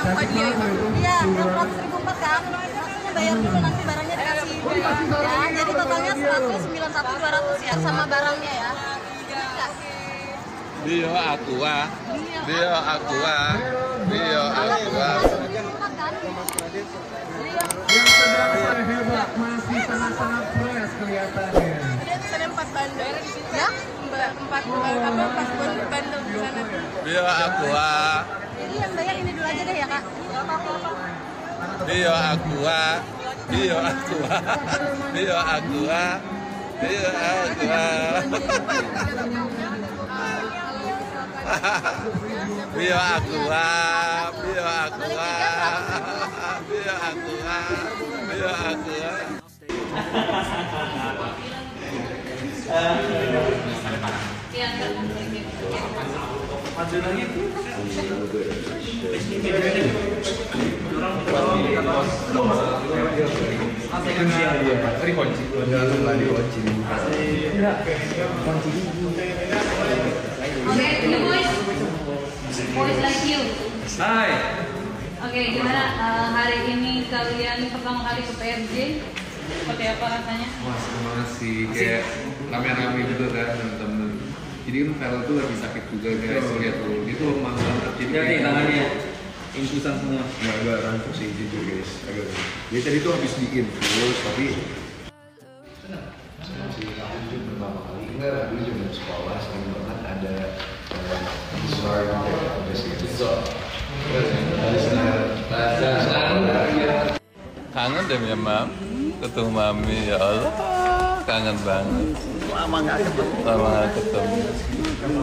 Fadli itu. Iya, yang 100 ribu empat kan. Maksudnya bayar dulu nanti barangnya dikasih. Ya, jadi totalnya 191 200 ya sama barangnya ya. Bio Aqua. Bio Aqua. Bio Aqua. Empat? Yang sedang hebat masih sangat-sangat fresh kelihatannya. Dia pesannya empat bandel. Ya? Empat apa pas bandel di sana. Bio Aqua. Jadi yang bayar ini dulu aja deh ya kak. Dia aqua, dia aqua, dia aqua, dia aqua. Bio aqua, bio aqua, bio aqua, bio aqua. Oke, ini boys. Boys like you. Hai. Oke, gimana eh, hari ini kalian pertama kali ke PRJ? Seperti apa rasanya? Wah seru banget sih, kayak rame-rame gitu kan Jadi kan Farel tuh lagi sakit juga guys, lihat tuh, dia tuh lemah banget Jadi Lihat nih kayak- tangannya, infusan semua. Nggak agak rancuk sih jujur guys agak Jadi tadi tuh habis diinfus tapi masih lanjut pertama kali enggak dulu juga sekolah sering banget ada eh, ada sih Kangen deh ya mam Ketemu mami ya Allah Kangen banget. Lama gak ketemu. Lama gak ketemu